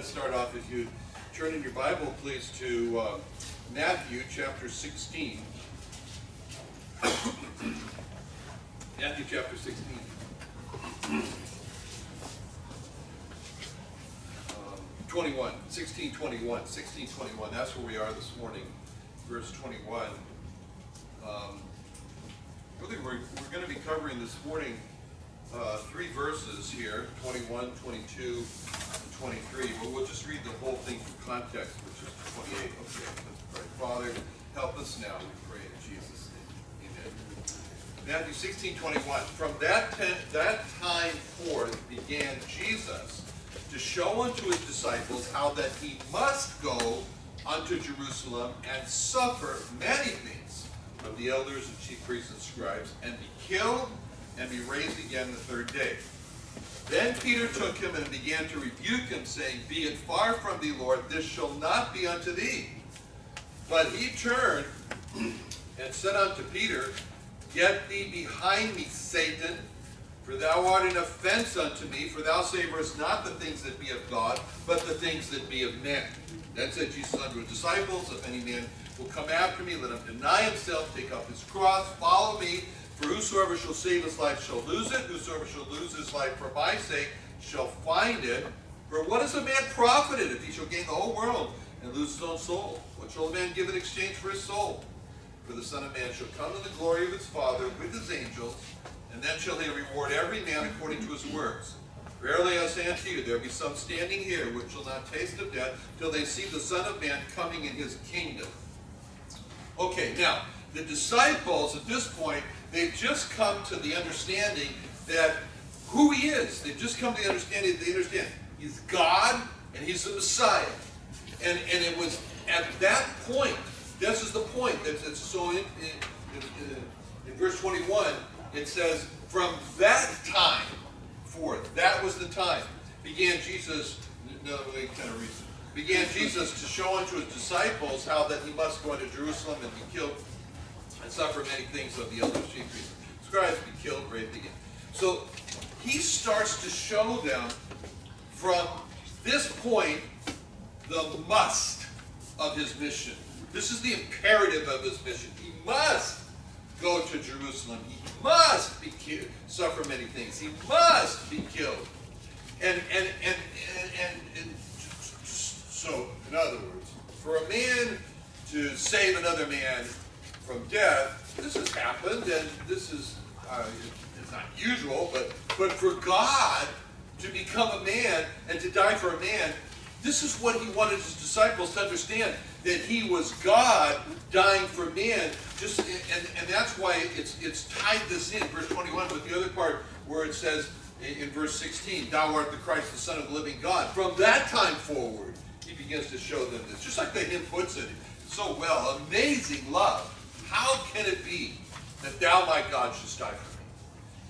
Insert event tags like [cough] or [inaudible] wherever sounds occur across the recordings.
Let's start off, if you turn in your Bible, please, to uh, Matthew chapter 16. Matthew chapter 16. Um, 21, 16, 21, 16, 21. That's where we are this morning, verse 21. Um, really, we're, we're going to be covering this morning uh, three verses here 21, 22, and 23. But we'll just read the whole thing for context, which is 28. Okay, let's. Father, help us now, we pray in Jesus' name. Amen. Matthew 16, 21. From that, ten, that time forth began Jesus to show unto his disciples how that he must go unto Jerusalem and suffer many things of the elders and chief priests and scribes, and be killed and be raised again the third day. Then Peter took him and began to rebuke him, saying, Be it far from thee, Lord, this shall not be unto thee. But he turned and said unto Peter, Get thee behind me, Satan, for thou art an offense unto me, for thou savorest not the things that be of God, but the things that be of men. Then said Jesus unto his disciples, If any man will come after me, let him deny himself, take up his cross, follow me. For whosoever shall save his life shall lose it. Whosoever shall lose his life for my sake shall find it. For what is a man profited if he shall gain the whole world and lose his own soul? What shall a man give in exchange for his soul? For the Son of Man shall come in the glory of his Father with his angels, and then shall he reward every man according to his works. Verily I say unto you, there be some standing here which shall not taste of death till they see the Son of Man coming in his kingdom. Okay, now, the disciples at this point, they've just come to the understanding that who he is. They've just come to the understanding that they understand he's God and he's the Messiah. And, and it was at that point, this is the point, that it's so in, in, in, in verse 21, it says, from that time forth, that was the time, began Jesus, no, we kind of read began Jesus to show unto his disciples how that he must go into Jerusalem and be killed and suffer many things of the elders, chief priests, scribes, be killed, raised again. So he starts to show them from this point the must of his mission. This is the imperative of his mission. He must go to Jerusalem. He must be killed, suffer many things. He must be killed. And and and and, and, and so, in other words, for a man to save another man from death, this has happened, and this is uh, it's not usual, but but for God to become a man and to die for a man, this is what he wanted his disciples to understand that he was God dying for man. Just and, and that's why it's it's tied this in verse 21 with the other part where it says in, in verse 16, "Thou art the Christ, the Son of the living God." From that time forward, he begins to show them this, just like the hymn puts it so well. Amazing love. How can it be that Thou, my God, shouldst die for me?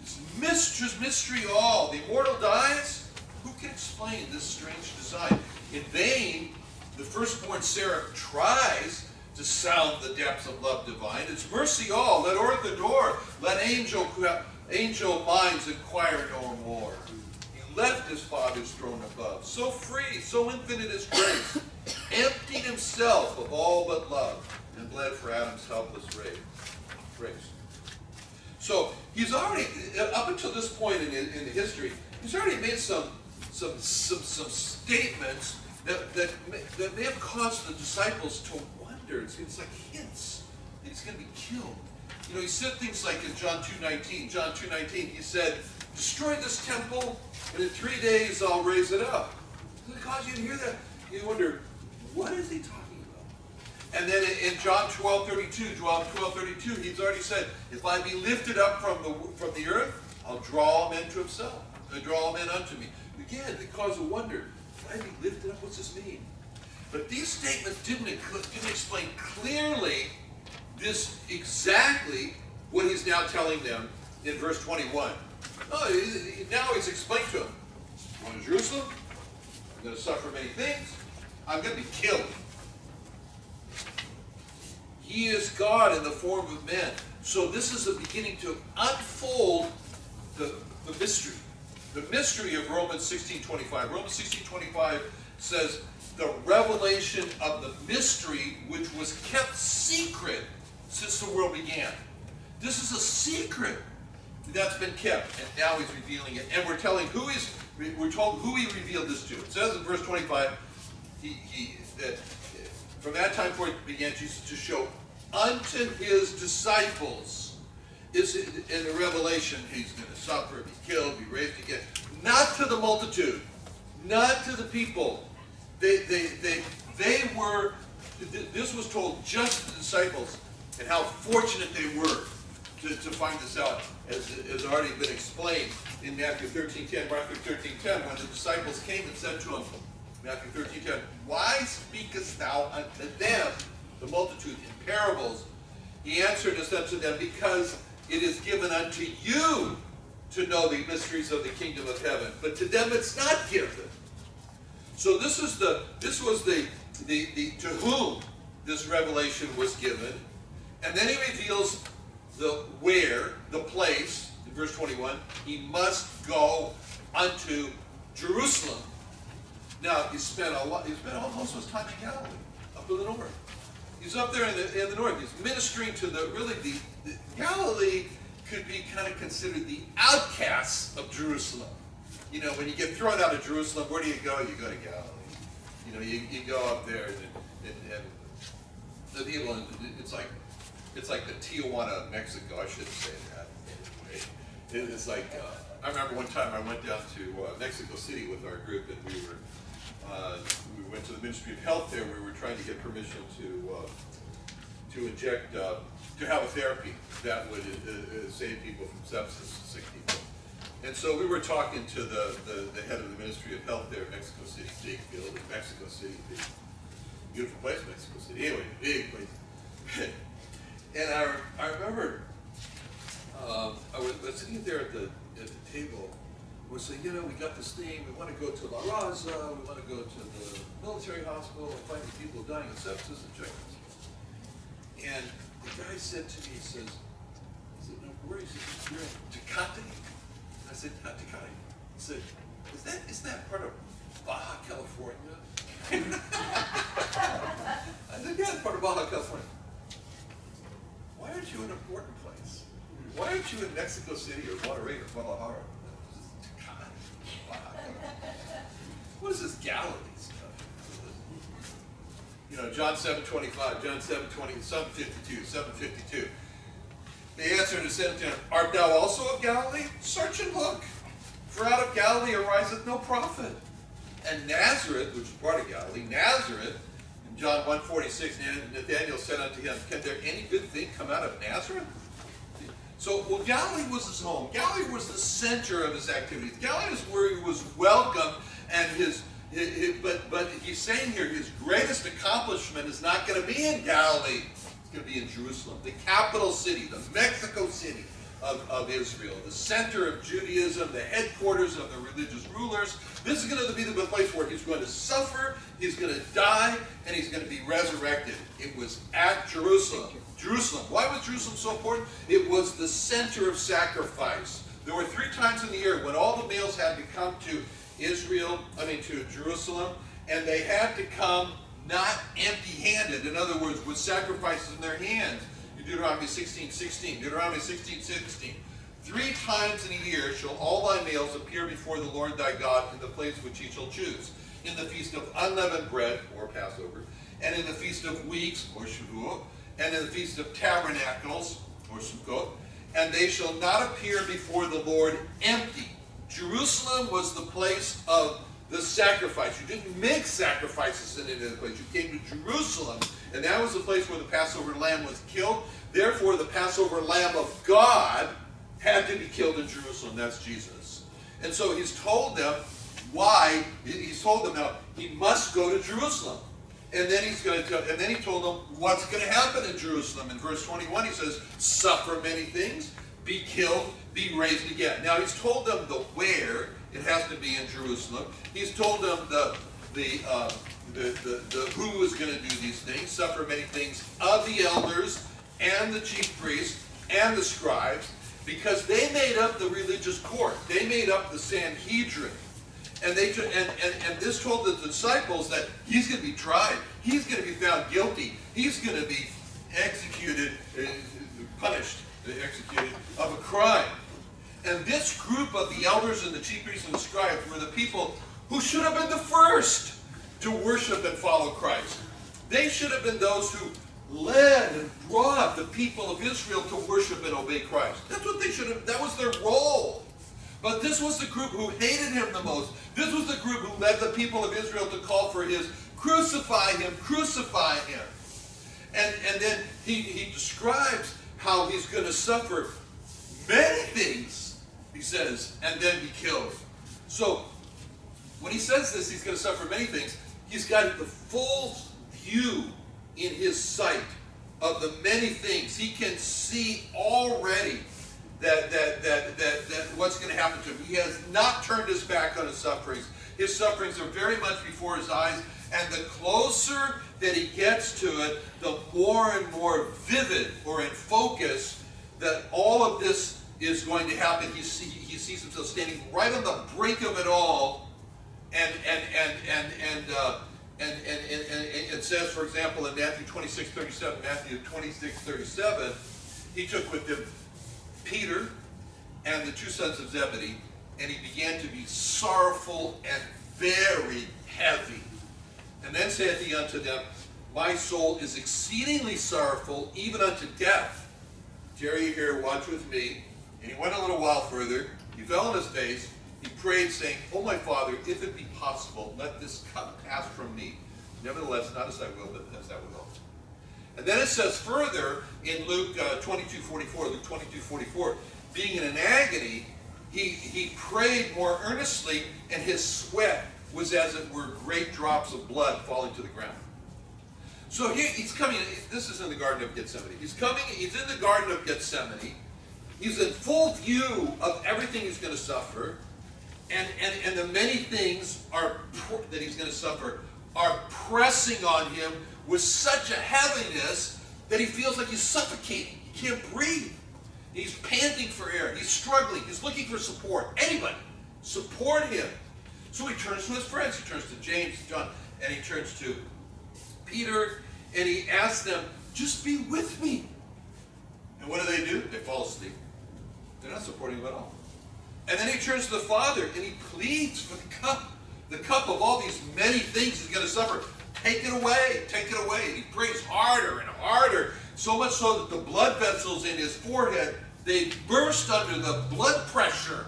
It's mystery, mystery all. The immortal dies. Who can explain this strange design? In vain, the firstborn seraph tries to sound the depths of love divine. It's mercy all. Let the door, let angel, angel minds inquire no more. He left his Father's throne above, so free, so infinite his grace, emptied himself of all but love, and bled for Adam's helpless race. So he's already, up until this point in, in history, he's already made some, some, some, some statements that, that, that may have caused the disciples to wonder. It's, it's like hints that he's going to be killed. You know, he said things like in John 2.19, John 2.19, he said, destroy this temple, and in three days I'll raise it up. Does it cause you to hear that? You wonder, what is he talking? And then in John 12, 32, John 12, 32, he's already said, if I be lifted up from the, from the earth, I'll draw men to himself. and draw all men unto me. Again, it causes a wonder. If I be lifted up, what's this mean? But these statements didn't, didn't explain clearly this exactly what he's now telling them in verse 21. Oh, now he's explained to them. I'm going to Jerusalem. I'm going to suffer many things. I'm going to be killed. He is God in the form of man. So this is a beginning to unfold the, the mystery. The mystery of Romans 16.25. Romans 16.25 says, the revelation of the mystery which was kept secret since the world began. This is a secret that's been kept, and now he's revealing it. And we're telling who he's, we're told who he revealed this to. It says in verse 25, he, he that from that time forth began Jesus to show unto his disciples is in the revelation he's going to suffer, be killed, be raised again. Not to the multitude, not to the people. They, they, they, they were, this was told just to the disciples and how fortunate they were to, to find this out, as has already been explained in Matthew 13, 10. Matthew 13, 10, when the disciples came and said to him, Matthew 13, 10, Why speakest thou unto them, the multitude, in parables? He answered and said to them, Because it is given unto you to know the mysteries of the kingdom of heaven, but to them it's not given. So this is the this was the the, the to whom this revelation was given, and then he reveals the where, the place, in verse 21, he must go unto Jerusalem. Now, he spent a lot, he spent almost his time in Galilee, up in the north. He's up there in the, in the north. He's ministering to the, really, the, the Galilee could be kind of considered the outcasts of Jerusalem. You know, when you get thrown out of Jerusalem, where do you go? You go to Galilee. You know, you, you go up there and, and, and the people, it's like it's like the Tijuana of Mexico. I shouldn't say that. Anyway, it's like uh, I remember one time I went down to uh, Mexico City with our group, and we were uh, we went to the Ministry of Health there. We were trying to get permission to uh, to inject uh, to have a therapy that would uh, save people from sepsis, sick people. And so we were talking to the, the, the head of the Ministry of Health there in Mexico City, building, Mexico City, big, beautiful place, Mexico City. Anyway, big place. [laughs] And I, I remember um, I was, was, sitting there at the at the table. We saying, you know, we got this thing. We want to go to La Raza. We want to go to the military hospital and find the people dying of sepsis and check And the guy said to me, he says, he said, no worries, you're in Tecate. I said, not Tecate. He said, is that is that part of Baja California? [laughs] I said, yeah, it's part of Baja California why aren't you in an important place? Why aren't you in Mexico City or Monterrey or Guadalajara? What is this Galilee stuff? You know, John 7 25, John 7 20, 7 52, 7 52. They answered and said to him, Art thou also of Galilee? Search and look. For out of Galilee ariseth no prophet. And Nazareth, which is part of Galilee, Nazareth in John 146, Nathanael said unto him, Can there any good thing come out of Nazareth? So, well, Galilee was his home. Galilee was the center of his activities. Galilee is where he was welcome, and his, his, his but but he's saying here his greatest accomplishment is not going to be in Galilee. It's going to be in Jerusalem, the capital city, the Mexico City of, of Israel, the center of Judaism, the headquarters of the religious rulers. This is going to be the place where he's going to suffer, he's going to die, and he's going to be resurrected. It was at Jerusalem. Jerusalem. Why was Jerusalem so important? It was the center of sacrifice. There were three times in the year when all the males had to come to Israel, I mean to Jerusalem, and they had to come not empty-handed. In other words, with sacrifices in their hands. Deuteronomy 16, 16. Deuteronomy 16, 16. Three times in a year shall all thy males appear before the Lord thy God in the place which he shall choose. In the feast of unleavened bread, or Passover, and in the feast of weeks, or Shavuot, and in the feast of tabernacles, or Sukkot, and they shall not appear before the Lord empty. Jerusalem was the place of the sacrifice. You didn't make sacrifices in any other place. You came to Jerusalem, and that was the place where the Passover lamb was killed. Therefore, the Passover lamb of God had to be killed in Jerusalem. That's Jesus. And so he's told them why. He's told them now he must go to Jerusalem. And then he's going to tell, and then he told them what's going to happen in Jerusalem. In verse 21, he says, suffer many things, be killed, be raised again. Now he's told them the where, it has to be in Jerusalem. He's told them the the uh, the, the, the who is going to do these things, suffer many things of the elders and the chief priests and the scribes, because they made up the religious court. They made up the Sanhedrin. And they and, and, and this told the disciples that he's going to be tried. He's going to be found guilty. He's going to be executed, uh, punished, executed of a crime. And this group of the elders and the chief priests and the scribes were the people who should have been the first to worship and follow Christ. They should have been those who led and brought the people of Israel to worship and obey Christ. That's what they should have, that was their role. But this was the group who hated him the most. This was the group who led the people of Israel to call for his crucify him, crucify him. And, and then he, he describes how he's going to suffer many things, he says, and then be killed. So when he says this, he's going to suffer many things. He's got the full view in his sight of the many things. He can see already that, that, that, that, that what's going to happen to him. He has not turned his back on his sufferings. His sufferings are very much before his eyes, and the closer that he gets to it, the more and more vivid or in focus that all of this is going to happen. He, see, he sees himself standing right on the brink of it all, and and and and and uh, and, and, and, and, it says, for example, in Matthew 26, 37, Matthew 26, 37, he took with him Peter and the two sons of Zebedee, and he began to be sorrowful and very heavy. And then saith he unto them, My soul is exceedingly sorrowful, even unto death. Jerry here, watch with me. And he went a little while further. He fell on his face. He prayed, saying, O my Father, if it be possible, let this cup pass from me. Nevertheless, not as I will, but as thou wilt. And then it says further in Luke uh, 22, 44, Luke 22, 44, being in an agony, he, he prayed more earnestly, and his sweat was as it were great drops of blood falling to the ground. So he, he's coming, this is in the Garden of Gethsemane. He's coming, he's in the Garden of Gethsemane. He's in full view of everything he's going to suffer. And, and, and the many things are that he's going to suffer are pressing on him with such a heaviness that he feels like he's suffocating. He can't breathe. He's panting for air. He's struggling. He's looking for support. Anybody, support him. So he turns to his friends. He turns to James, John, and he turns to Peter, and he asks them, just be with me. And what do they do? They fall asleep. They're not supporting him at all. And then he turns to the Father, and he pleads for the cup the cup of all these many things he's going to suffer. Take it away, take it away. And he prays harder and harder, so much so that the blood vessels in his forehead, they burst under the blood pressure.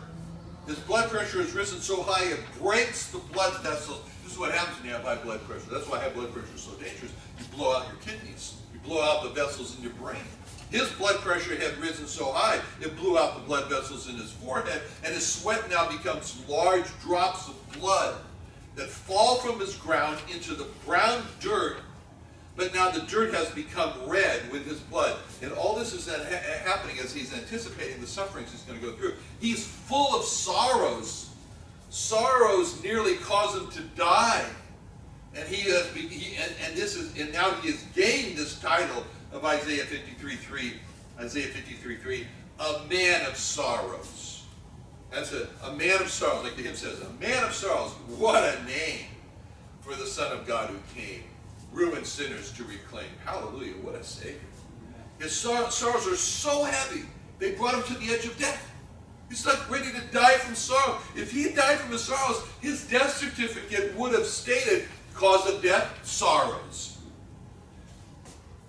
His blood pressure has risen so high it breaks the blood vessels. This is what happens when you have high blood pressure. That's why high blood pressure is so dangerous. You blow out your kidneys. You blow out the vessels in your brain. His blood pressure had risen so high, it blew out the blood vessels in his forehead, and his sweat now becomes large drops of blood that fall from his ground into the brown dirt, but now the dirt has become red with his blood. And all this is ha happening as he's anticipating the sufferings he's going to go through. He's full of sorrows. Sorrows nearly cause him to die. And he has, he, and, and this is, and now he has gained this title of Isaiah 53:3, Isaiah 53:3, a man of sorrows. That's a, a man of sorrows, like the hymn says, a man of sorrows. What a name for the Son of God who came, ruined sinners to reclaim. Hallelujah, what a Savior. His sor sorrows are so heavy, they brought him to the edge of death. He's like ready to die from sorrow. If he died from his sorrows, his death certificate would have stated cause of death, sorrows.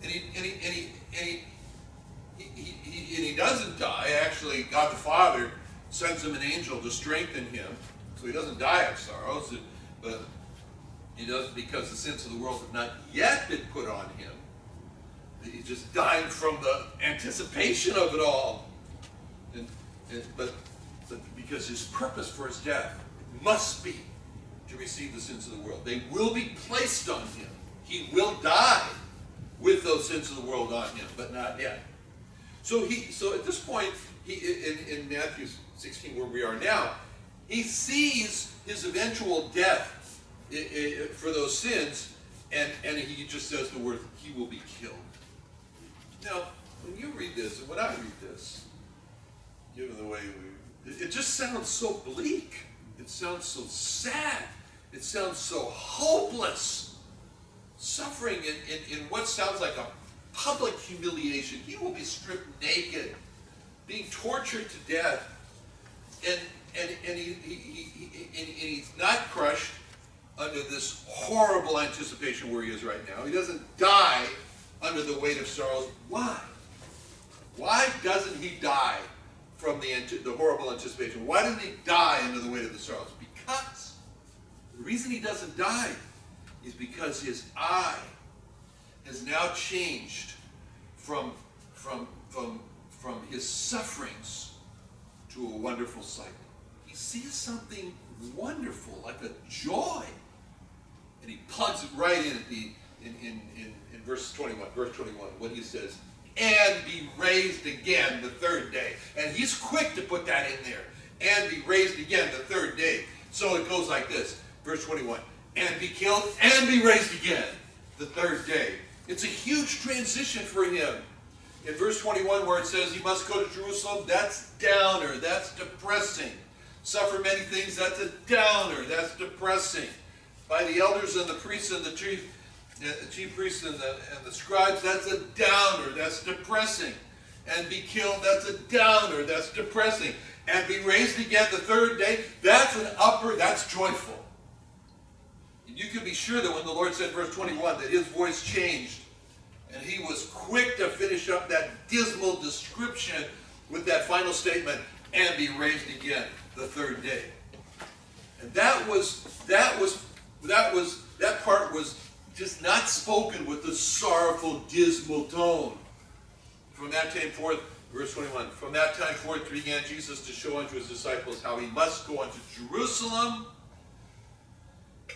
And he, and he, and he, and he, he, he, and he doesn't die. Actually, God the Father sends him an angel to strengthen him, so he doesn't die of sorrows, but he does because the sins of the world have not yet been put on him. He's just dying from the anticipation of it all. And, and, but, but because his purpose for his death must be to receive the sins of the world. They will be placed on him. He will die with those sins of the world on him, but not yet. So he so at this point, he in, in Matthew 16, where we are now, he sees his eventual death for those sins, and, and he just says the word, he will be killed. Now, when you read this, and when I read this, given the way we, it just sounds so bleak. It sounds so sad. It sounds so hopeless. Suffering in, in, in what sounds like a public humiliation. He will be stripped naked, being tortured to death. And, and, and, he, he, he, and, and he's not crushed under this horrible anticipation where he is right now. He doesn't die under the weight of sorrows. Why? Why doesn't he die from the, the horrible anticipation? Why doesn't he die under the weight of the sorrows? Because the reason he doesn't die is because his eye has now changed from, from, from, from his sufferings to a wonderful sight. He sees something wonderful, like a joy. And he plugs it right in at the in, in, in, in verse 21, verse 21, when he says, and be raised again the third day. And he's quick to put that in there. And be raised again the third day. So it goes like this, verse 21, and be killed and be raised again the third day. It's a huge transition for him. In verse 21 where it says he must go to Jerusalem, that's downer, that's depressing. Suffer many things, that's a downer, that's depressing. By the elders and the priests and the chief, uh, chief priests and the, and the scribes, that's a downer, that's depressing. And be killed, that's a downer, that's depressing. And be raised again the third day, that's an upper, that's joyful. And you can be sure that when the Lord said, verse 21, that his voice changed, and he was quick to finish up that dismal description with that final statement, and be raised again the third day. And that was, that was, that was, that part was just not spoken with the sorrowful, dismal tone. From that time forth, verse 21, from that time forth began Jesus to show unto his disciples how he must go unto Jerusalem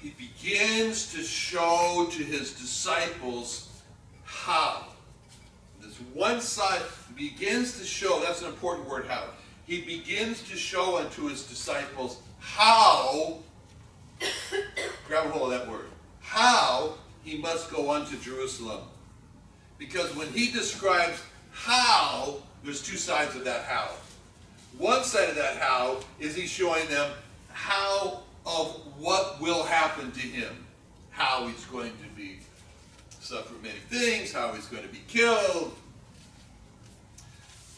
he begins to show to his disciples how. This one side begins to show, that's an important word, how. He begins to show unto his disciples how, grab a hold of that word, how he must go unto Jerusalem. Because when he describes how, there's two sides of that how. One side of that how is he showing them how of what will happen to him, how he's going to be suffer many things, how he's going to be killed.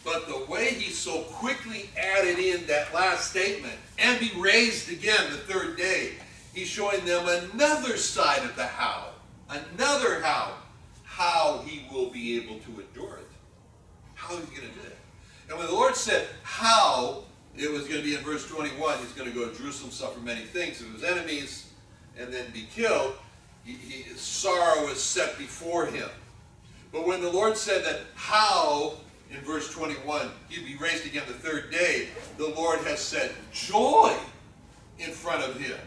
But the way he so quickly added in that last statement, and be raised again the third day, he's showing them another side of the how, another how, how he will be able to endure it. How is he going to do it? And when the Lord said how, it was going to be in verse 21, he's going to go to Jerusalem, suffer many things of his enemies, and then be killed. He, he, sorrow is set before him. But when the Lord said that how, in verse 21, he'd be raised again the third day, the Lord has set joy in front of him.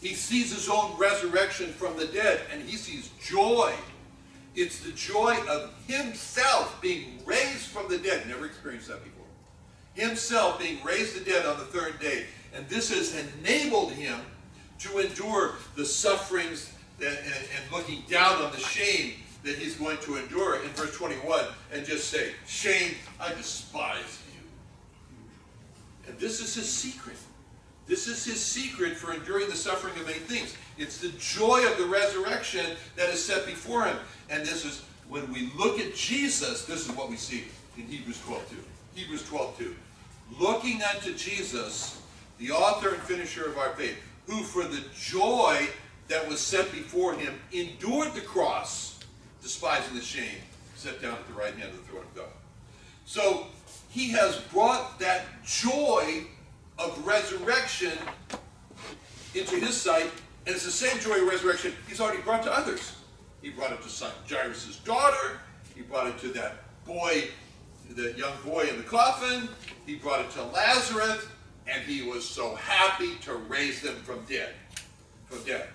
He sees his own resurrection from the dead, and he sees joy. It's the joy of himself being raised from the dead. Never experienced that before himself being raised to dead on the third day. And this has enabled him to endure the sufferings and, and, and, looking down on the shame that he's going to endure in verse 21 and just say, Shame, I despise you. And this is his secret. This is his secret for enduring the suffering of many things. It's the joy of the resurrection that is set before him. And this is, when we look at Jesus, this is what we see in Hebrews 12 2. Hebrews 12 2 looking unto Jesus, the author and finisher of our faith, who for the joy that was set before him endured the cross, despising the shame, set down at the right hand of the throne of God. So he has brought that joy of resurrection into his sight, and it's the same joy of resurrection he's already brought to others. He brought it to Jairus' daughter, he brought it to that boy the young boy in the coffin. He brought it to Lazarus, and he was so happy to raise them from dead, from death.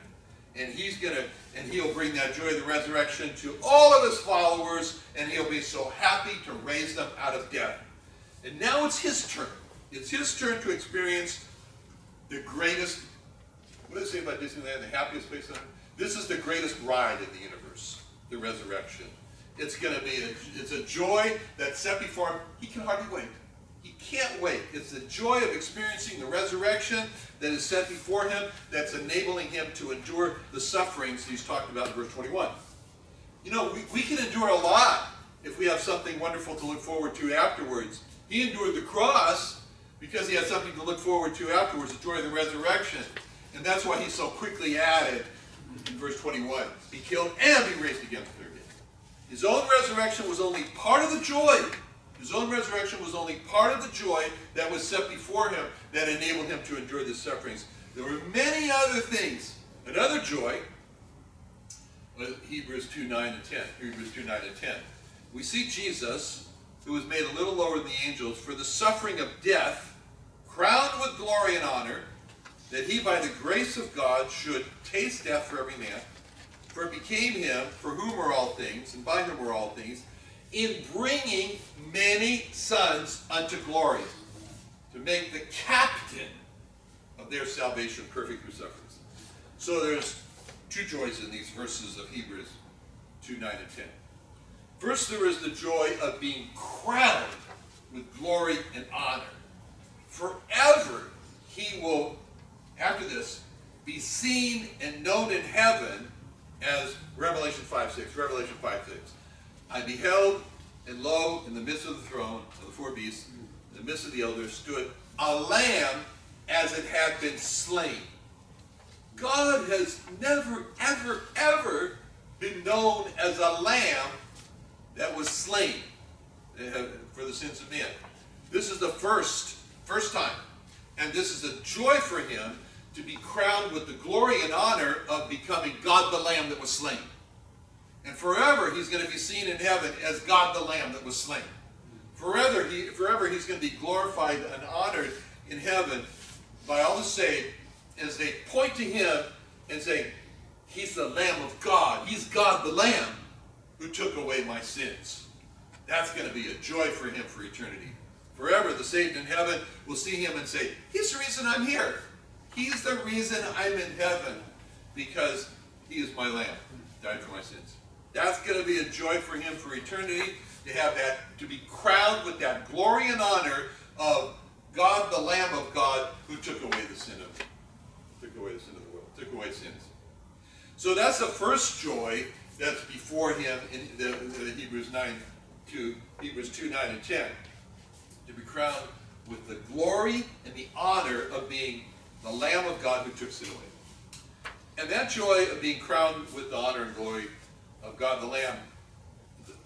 And he's gonna, and he'll bring that joy of the resurrection to all of his followers, and he'll be so happy to raise them out of death. And now it's his turn. It's his turn to experience the greatest. What does it say about Disneyland? The happiest place on earth. This is the greatest ride in the universe, the resurrection. It's going to be a, it's a joy that's set before him. He can hardly wait. He can't wait. It's the joy of experiencing the resurrection that is set before him that's enabling him to endure the sufferings he's talked about in verse 21. You know, we, we can endure a lot if we have something wonderful to look forward to afterwards. He endured the cross because he had something to look forward to afterwards, the joy of the resurrection. And that's why he's so quickly added in verse 21. Be killed and be raised again the third day. His own resurrection was only part of the joy. His own resurrection was only part of the joy that was set before him that enabled him to endure the sufferings. There were many other things. Another joy Hebrews 2 9 and 10. Hebrews 2 9 and 10. We see Jesus, who was made a little lower than the angels, for the suffering of death, crowned with glory and honor, that he by the grace of God should taste death for every man for it became him, for whom are all things, and by whom are all things, in bringing many sons unto glory, to make the captain of their salvation perfect through sufferings. So there's two joys in these verses of Hebrews 2, 9 and 10. First, there is the joy of being crowned with glory and honor. Forever, he will, after this, be seen and known in heaven as Revelation 5 6. Revelation 5 6. I beheld, and lo, in the midst of the throne of the four beasts, in the midst of the elders, stood a lamb as it had been slain. God has never, ever, ever been known as a lamb that was slain uh, for the sins of men. This is the first, first time. And this is a joy for him to be crowned with the glory and honor of becoming God the Lamb that was slain. And forever he's going to be seen in heaven as God the Lamb that was slain. Forever, he, forever he's going to be glorified and honored in heaven by all the saved as they point to him and say, He's the Lamb of God. He's God the Lamb who took away my sins. That's going to be a joy for him for eternity. Forever, the saved in heaven will see him and say, He's the reason I'm here. He's the reason I'm in heaven because he is my lamb, died for my sins. That's going to be a joy for him for eternity to have that, to be crowned with that glory and honor of God, the Lamb of God, who took away the sin of, took away the sin of the world, took away sins. So that's the first joy that's before him in the, the Hebrews 9, 2, Hebrews 2, 9, and 10. To be crowned with the glory and the honor of being the Lamb of God who took sin away. And that joy of being crowned with the honor and glory of God the Lamb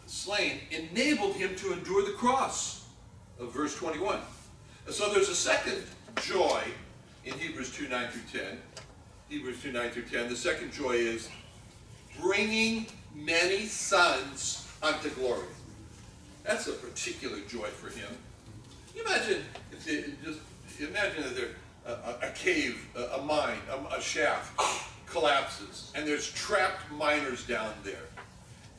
slain enabled him to endure the cross of verse 21. And So there's a second joy in Hebrews 2, 9 through 10. Hebrews 2, 9 through 10. The second joy is bringing many sons unto glory. That's a particular joy for him. Can you imagine just imagine that they're a, a cave, a, a mine, a, a shaft collapses, and there's trapped miners down there.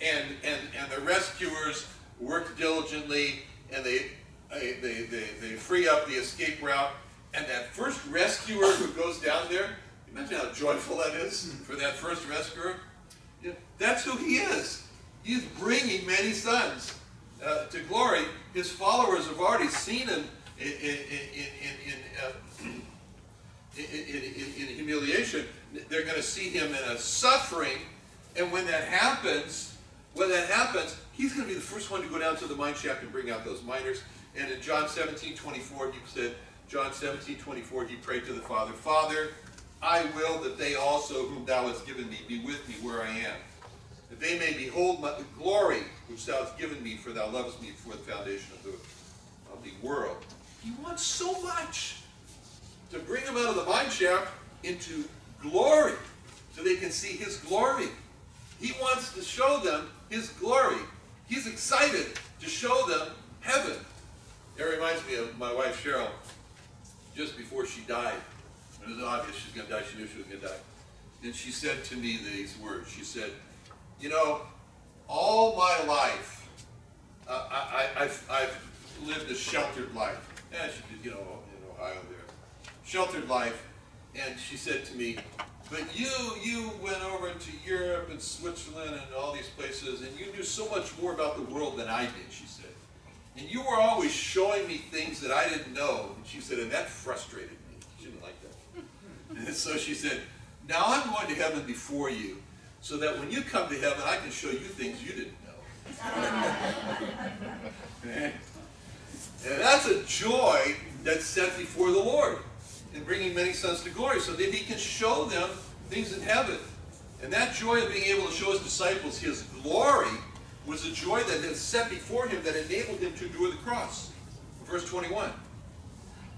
And, and, and the rescuers work diligently, and they, they, they, they, they free up the escape route. And that first rescuer who goes down there, imagine how joyful that is for that first rescuer. Yeah, that's who he is. He's bringing many sons uh, to glory. His followers have already seen him in, in, in, in, uh, [clears throat] humiliation. They're going to see him in a suffering. And when that happens, when that happens, he's going to be the first one to go down to the mine shaft and bring out those miners. And in John 17, 24, he said, John 17, 24, he prayed to the Father, Father, I will that they also, whom thou hast given me, be with me where I am. That they may behold my, the glory which thou hast given me, for thou lovest me before the foundation of the, of the world. He wants so much to bring them out of the mine shaft into glory so they can see his glory. He wants to show them his glory. He's excited to show them heaven. It reminds me of my wife Cheryl, just before she died. It was obvious she's going to die. She knew she was going to die. And she said to me these words. She said, you know, all my life, uh, I, have I've lived a sheltered life. She did, you know, in Ohio there sheltered life, and she said to me, but you, you went over to Europe and Switzerland and all these places, and you knew so much more about the world than I did, she said. And you were always showing me things that I didn't know. And she said, and that frustrated me. She didn't like that. [laughs] And so she said, now I'm going to heaven before you, so that when you come to heaven, I can show you things you didn't know. [laughs] and that's a joy that's set before the Lord in bringing many sons to glory, so that he can show them things in heaven. And that joy of being able to show his disciples his glory was a joy that had set before him that enabled him to endure the cross. Verse 21.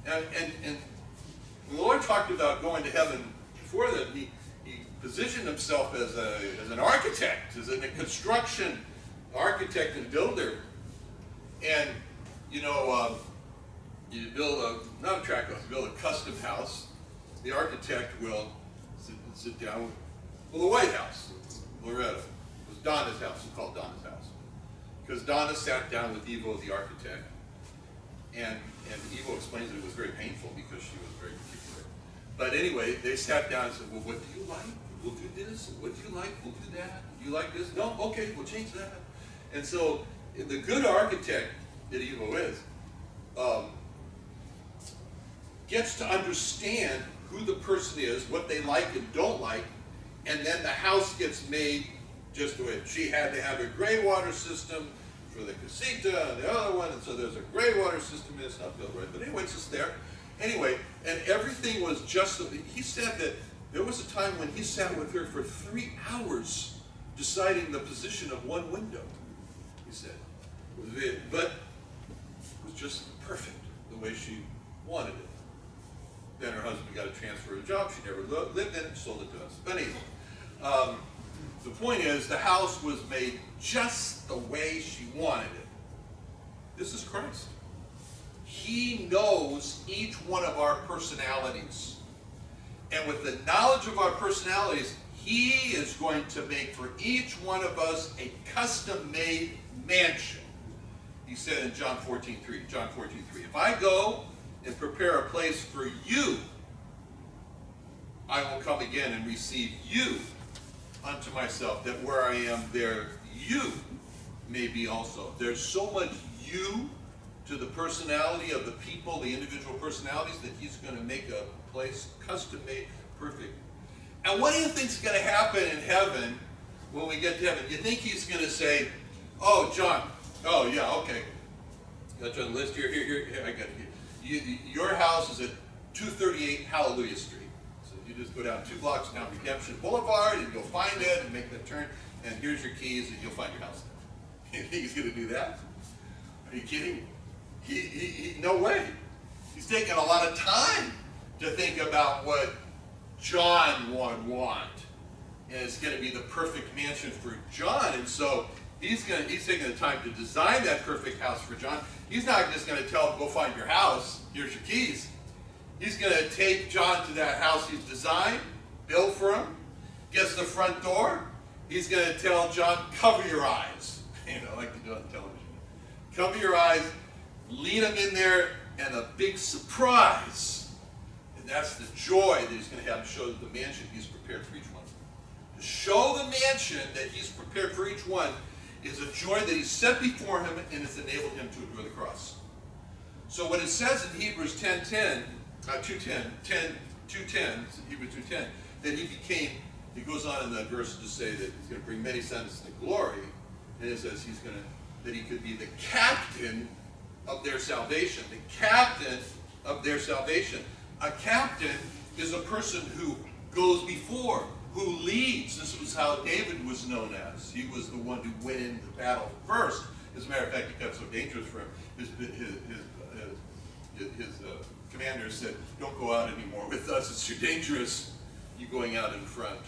And, and, and the Lord talked about going to heaven before that. He, positioned himself as, a, as an architect, as a construction architect and builder. And, you know, um, you build a, not a track house, you build a custom house. The architect will sit, sit down with, well, the White House, Loretta, was Donna's house. It's called Donna's house. Because Donna sat down with Ivo, the architect, and, and Ivo explains that it was very painful because she was very particular. But anyway, they sat down and said, well, what do you like? We'll do this. What do you like? We'll do that. You like this? No? Okay, we'll change that. And so the good architect that Ivo is um, gets to understand who the person is, what they like and don't like, and then the house gets made just the way she had to have a gray water system for the casita and the other one, and so there's a gray water system, in it's not built right, but anyway, it's just there. Anyway, and everything was just, he said that there was a time when he sat with her for three hours deciding the position of one window, he said. But it was just perfect the way she wanted it. Then her husband got a transfer of job. She never lived in it, sold it to us. But anyway, um, the point is, the house was made just the way she wanted it. This is Christ. He knows each one of our personalities. And with the knowledge of our personalities, He is going to make for each one of us a custom-made mansion. He said in John 14, 3, John 14, 3, If I go and prepare a place for you, I will come again and receive you unto myself, that where I am, there you may be also. There's so much you to the personality of the people, the individual personalities, that he's going to make a place custom made perfect. And what do you think is going to happen in heaven when we get to heaven? You think he's going to say, oh, John, oh, yeah, okay. Got you on the list here, here, here, here I got you. you. Your house is at 238 Hallelujah Street So you just go down two blocks down Redemption Boulevard and you'll find it and make the turn and here's your keys and you'll find your house. [laughs] You think he's going to do that? Are you kidding? He, he, he, no way. He's taking a lot of time to think about what John would want. And it's going to be the perfect mansion for John. And so he's going to, he's taking the time to design that perfect house for John. He's not just going to tell him, go find your house, here's your keys. He's going to take John to that house he's designed, built for him, gets the front door. He's going to tell John, cover your eyes. [laughs] You know, like they do on television. Cover your eyes, lead him in there, and a big surprise. And that's the joy that he's going to have to show the mansion he's prepared for each one. To show the mansion that he's prepared for each one is a joy that he's set before him and has enabled him to endure the cross. So what it says in Hebrews 10.10 uh, 210, 10, 210, Hebrews 210, that he became, he goes on in that verse to say that he's going to bring many sons to glory, and it says he's going to, that he could be the captain of their salvation, the captain of their salvation. A captain is a person who goes before, who leads. This was how David was known as. He was the one who went into the battle first. As a matter of fact, it got so dangerous for him. His, his, his, his, his uh, commander said, don't go out anymore with us, it's too dangerous, you going out in front.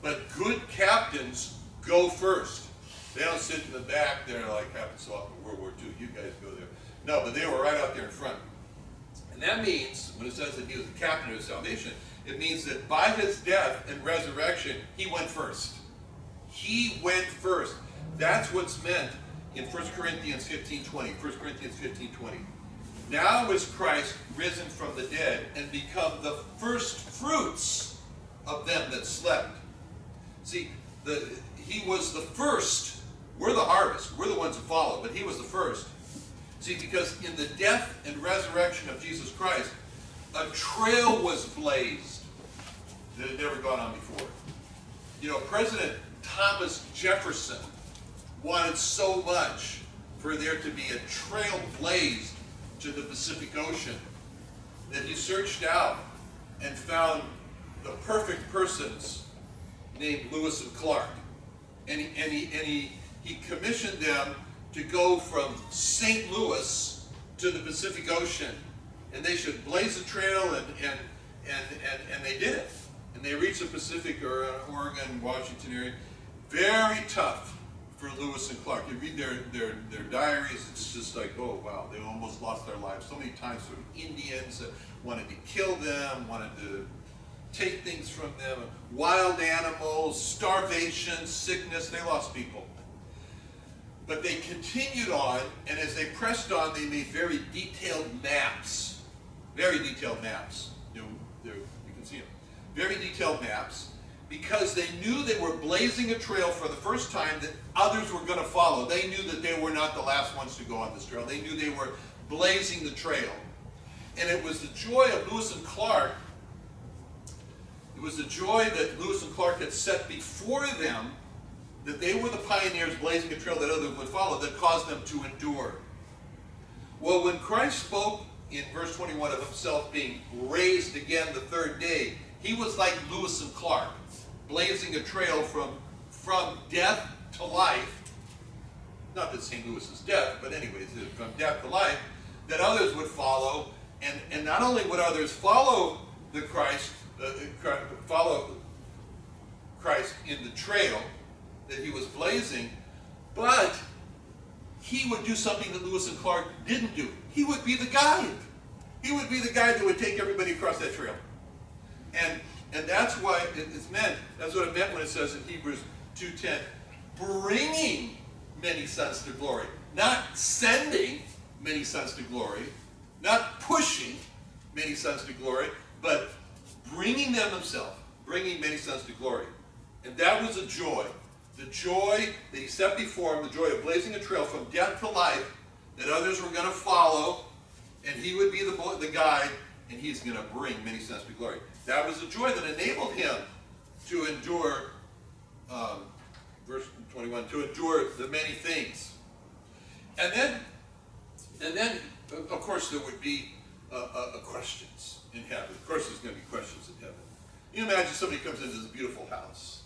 But good captains go first. They don't sit in the back there like happened so often in World War II, you guys go there. No, but they were right out there in front. And that means, when it says that he was the captain of salvation, it means that by his death and resurrection, he went first. He went first. That's what's meant in 1 Corinthians 15, 20. 1 Corinthians 15, 20. Now is Christ risen from the dead and become the first fruits of them that slept. See, the, he was the first. We're the harvest. We're the ones who follow, but he was the first. See, because in the death and resurrection of Jesus Christ, a trail was blazed that had never gone on before. You know, President Thomas Jefferson wanted so much for there to be a trail blazed to the Pacific Ocean that he searched out and found the perfect persons named Lewis and Clark. And he, and he, and he, he commissioned them to go from St. Louis to the Pacific Ocean. And they should blaze a trail, and, and, and, and, and they did it. And they reached the Pacific or uh, Oregon, Washington area. Very tough for Lewis and Clark. You read their, their, their diaries, it's just like, oh wow, they almost lost their lives so many times from Indians that wanted to kill them, wanted to take things from them, wild animals, starvation, sickness, they lost people. But they continued on, and as they pressed on, they made very detailed maps. Very detailed maps. You, can see them. Very detailed maps because they knew they were blazing a trail for the first time that others were going to follow. They knew that they were not the last ones to go on this trail. They knew they were blazing the trail. And it was the joy of Lewis and Clark, it was the joy that Lewis and Clark had set before them that they were the pioneers blazing a trail that others would follow that caused them to endure. Well, when Christ spoke in verse 21 of himself being raised again the third day, he was like Lewis and Clark, blazing a trail from, from death to life. Not that St. Louis is death, but anyways, from death to life, that others would follow. And, and not only would others follow the Christ, uh, follow Christ in the trail that he was blazing, but he would do something that Lewis and Clark didn't do. He would be the guide. He would be the guide that would take everybody across that trail. And, and that's why it's meant, that's what it meant when it says in Hebrews 2.10, bringing many sons to glory. Not sending many sons to glory, not pushing many sons to glory, but bringing them himself, bringing many sons to glory. And that was a joy. The joy that he set before him, the joy of blazing a trail from death to life, that others were going to follow, and he would be the, the guide, and he's going to bring many sons to glory. That was the joy that enabled him to endure, um, verse 21, to endure the many things. And then, and then, of course, there would be uh, uh, questions in heaven. Of course, there's going to be questions in heaven. You imagine somebody comes into this beautiful house,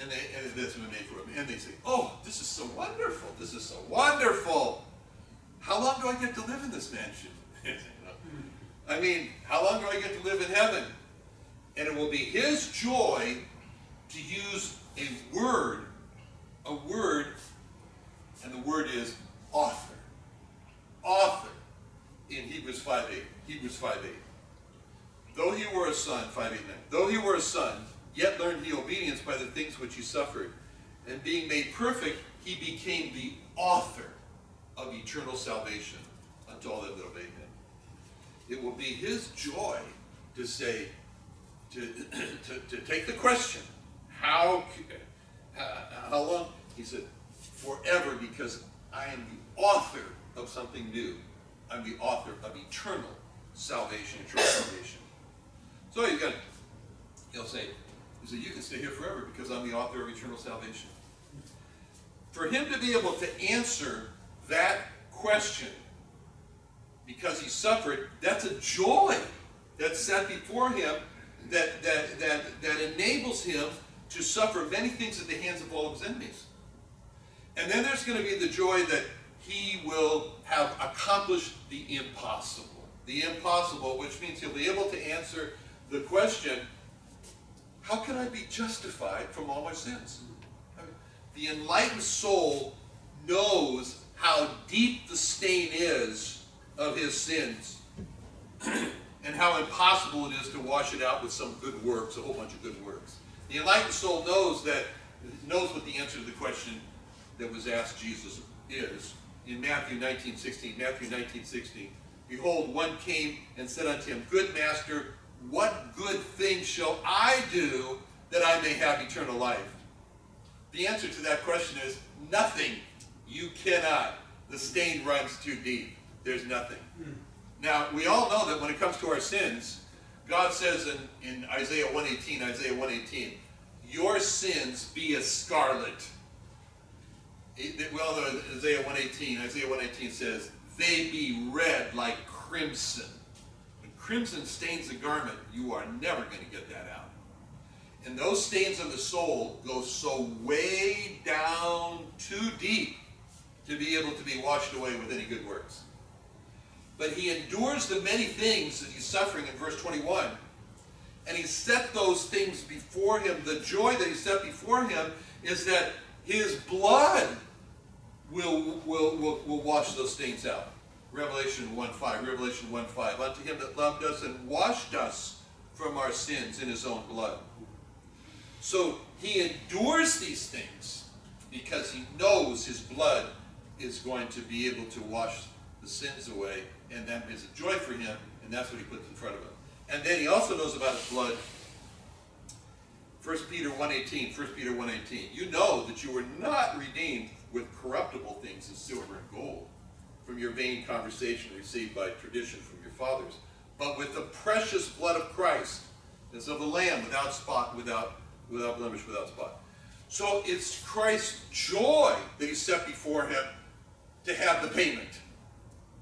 and they and this been made for them, and they say, "Oh, this is so wonderful! This is so wonderful! How long do I get to live in this mansion?" [laughs] I mean, how long do I get to live in heaven? And it will be his joy to use a word, a word, and the word is author. Author in Hebrews 5.8. Hebrews 5.8. Though he were a son, 5.8.9. Though he were a son, yet learned he obedience by the things which he suffered. And being made perfect, he became the author of eternal salvation unto all that obey him. It will be his joy to say, to, [clears throat] to, to take the question, how, uh, how long? He said, forever, because I am the author of something new. I'm the author of eternal salvation, eternal salvation. So he's got, he'll say, he said, you can stay here forever because I'm the author of eternal salvation. For him to be able to answer that question because he suffered, that's a joy that's set before him that, that, that, that enables him to suffer many things at the hands of all of his enemies. And then there's going to be the joy that he will have accomplished the impossible. The impossible, which means he'll be able to answer the question, how can I be justified from all my sins? I mean, the enlightened soul knows how deep the stain is of his sins [clears throat] and how impossible it is to wash it out with some good works, a whole bunch of good works. The enlightened soul knows that knows what the answer to the question that was asked Jesus is. In Matthew 19, 16, Matthew 19, 16, Behold, one came and said unto him, Good master, what good thing shall I do that I may have eternal life? The answer to that question is nothing. You cannot. The stain runs too deep. There's nothing. Hmm. Now, we all know that when it comes to our sins, God says in, in Isaiah 118, Isaiah 118, your sins be as scarlet. Well, Isaiah 118, Isaiah 118 says, they be red like crimson. Crimson stains the garment, you are never going to get that out. And those stains on the soul go so way down too deep to be able to be washed away with any good works. But he endures the many things that he's suffering in verse 21. And he set those things before him. The joy that he set before him is that his blood will, will, will, will wash those stains out. Revelation 1.5, Revelation 1.5. Unto him that loved us and washed us from our sins in his own blood. So he endures these things because he knows his blood is going to be able to wash the sins away, and that is a joy for him, and that's what he puts in front of him. And then he also knows about his blood. 1 Peter 1.18, 1 Peter 1.18. You know that you were not redeemed with corruptible things as silver and gold from your vain conversation received by tradition from your fathers, but with the precious blood of Christ, as of a lamb without spot, without, without blemish, without spot. So it's Christ's joy that he set before him to have the payment.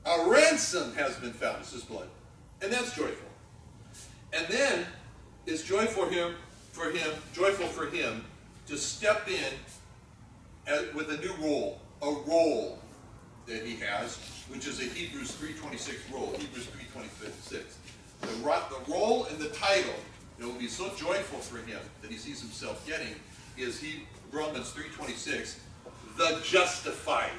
A ransom has been found, it's his blood. And that's joyful. And then it's joy for him, for him, joyful for him to step in with a new role, a role that he has, which is a Hebrews 3.26 role, Hebrews 3.26. The, the role and the title that will be so joyful for him that he sees himself getting is he, Romans 3.26, the justifier.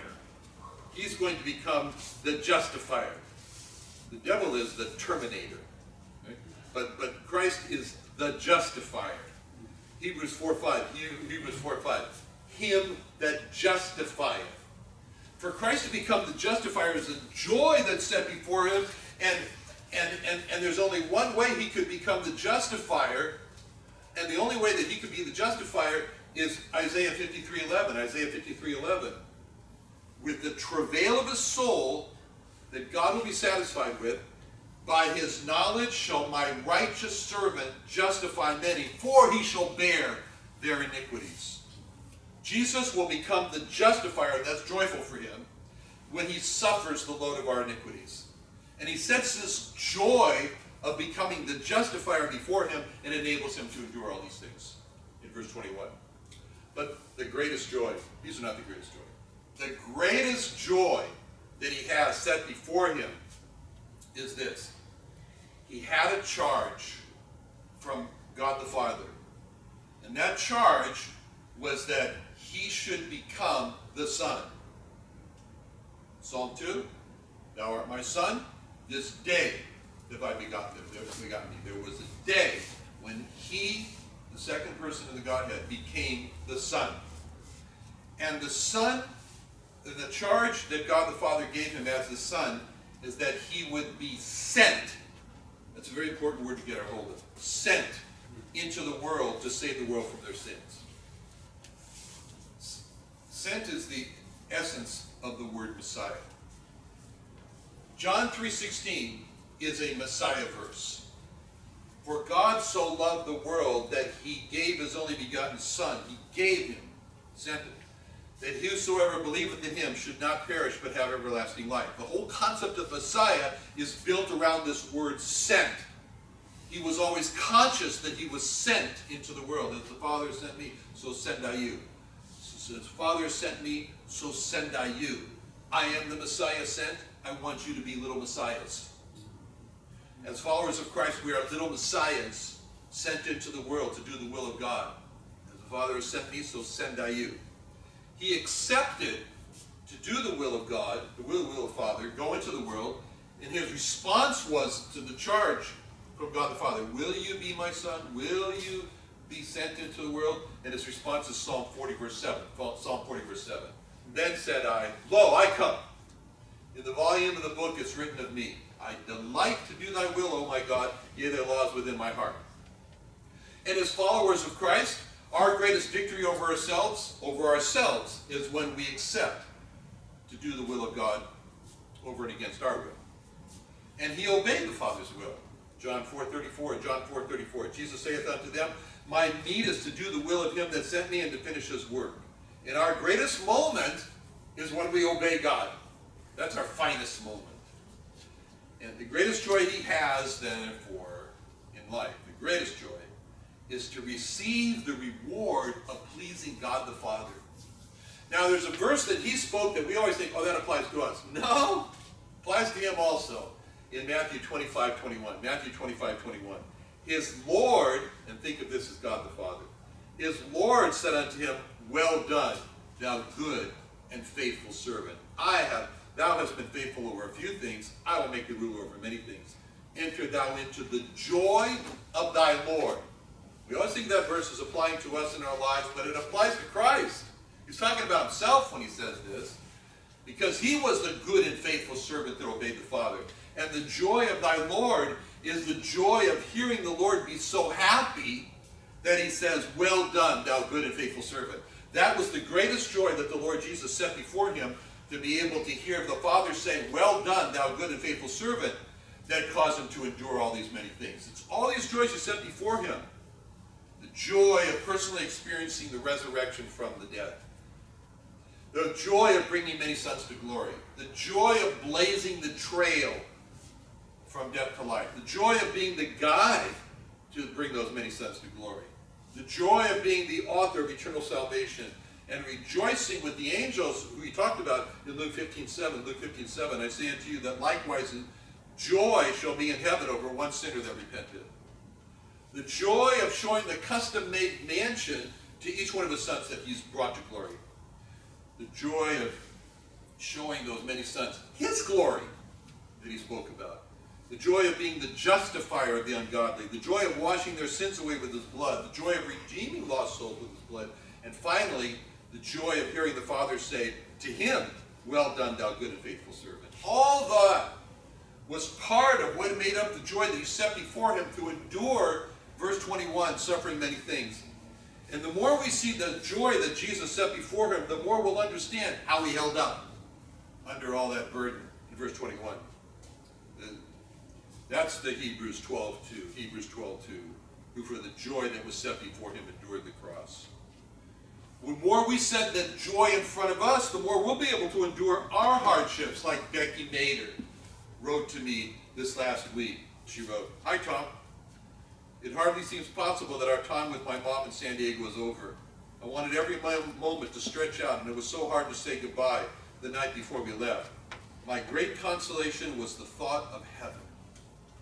He's going to become the justifier. The devil is the terminator. But, but Christ is the justifier. Hebrews 4.5, Hebrews 4.5, him that justifieth. For Christ to become the justifier is a joy that's set before him, and, and, and, and there's only one way he could become the justifier, and the only way that he could be the justifier is Isaiah 53.11. Isaiah 53.11. With the travail of his soul that God will be satisfied with, by his knowledge shall my righteous servant justify many, for he shall bear their iniquities. Jesus will become the justifier, that's joyful for him, when he suffers the load of our iniquities. And he sets this joy of becoming the justifier before him and enables him to endure all these things in verse 21. But the greatest joy, these are not the greatest joy. The greatest joy that he has set before him is this. He had a charge from God the Father. And that charge was that he should become the Son. Psalm 2, Thou art my Son, this day have I begotten thee. Begotten thee. There was a day when he, the second person of the Godhead, became the Son. And the Son, the charge that God the Father gave him as the Son is that he would be sent. That's a very important word to get our hold of. Sent into the world to save the world from their sins. Sent is the essence of the word Messiah. John 3.16 is a Messiah verse. For God so loved the world that he gave his only begotten Son. He gave him, sent him, that whosoever believeth in him should not perish but have everlasting life. The whole concept of Messiah is built around this word sent. He was always conscious that he was sent into the world. As the Father sent me, so send I you says, Father sent me, so send I you. I am the Messiah sent. I want you to be little messiahs. As followers of Christ, we are little messiahs sent into the world to do the will of God. As the Father has sent me, so send I you. He accepted to do the will of God, the will, will of the Father, go into the world, and his response was to the charge from God the Father, will you be my son? Will you be sent into the world? And his response is Psalm 40, verse 7. Psalm 40, verse 7. Then said I, Lo, I come. In the volume of the book it's written of me. I delight to do thy will, O my God, yea, thy laws within my heart. And as followers of Christ, our greatest victory over ourselves, over ourselves, is when we accept to do the will of God over and against our will. And he obeyed the Father's will. John 4.34 and John 4.34. Jesus saith unto them, My need is to do the will of him that sent me and to finish his work. And our greatest moment is when we obey God. That's our finest moment. And the greatest joy he has, therefore, in life, the greatest joy, is to receive the reward of pleasing God the Father. Now, there's a verse that he spoke that we always think, oh, that applies to us. No, applies to him also in Matthew 25, 21. Matthew 25, 21. His Lord, and think of this as God the Father, his Lord said unto him, Well done, thou good and faithful servant. I have, thou hast been faithful over a few things, I will make thee ruler over many things. Enter thou into the joy of thy Lord. We always think that verse is applying to us in our lives, but it applies to Christ. He's talking about himself when he says this, because he was the good and faithful servant that obeyed the Father. And the joy of thy Lord is the joy of hearing the Lord be so happy that he says, Well done, thou good and faithful servant. That was the greatest joy that the Lord Jesus set before him to be able to hear the Father say, Well done, thou good and faithful servant, that caused him to endure all these many things. It's all these joys you set before him. The joy of personally experiencing the resurrection from the dead. The joy of bringing many sons to glory. The joy of blazing the trail from death to life. The joy of being the guide to bring those many sons to glory. The joy of being the author of eternal salvation and rejoicing with the angels who he talked about in Luke 15, 7. Luke 15, 7, I say unto you that likewise joy shall be in heaven over one sinner that repenteth. The joy of showing the custom-made mansion to each one of his sons that he's brought to glory. The joy of showing those many sons his glory that he spoke about the joy of being the justifier of the ungodly, the joy of washing their sins away with his blood, the joy of redeeming lost souls with his blood, and finally, the joy of hearing the Father say to him, Well done, thou good and faithful servant. All that was part of what made up the joy that he set before him to endure, verse 21, suffering many things. And the more we see the joy that Jesus set before him, the more we'll understand how he held up under all that burden in verse 21. That's the Hebrews 12 2. Hebrews 12 2. Who for the joy that was set before him endured the cross. The more we set that joy in front of us, the more we'll be able to endure our hardships, like Becky Mader wrote to me this last week. She wrote, Hi Tom. It hardly seems possible that our time with my mom in San Diego is over. I wanted every moment to stretch out, and it was so hard to say goodbye the night before we left. My great consolation was the thought of heaven.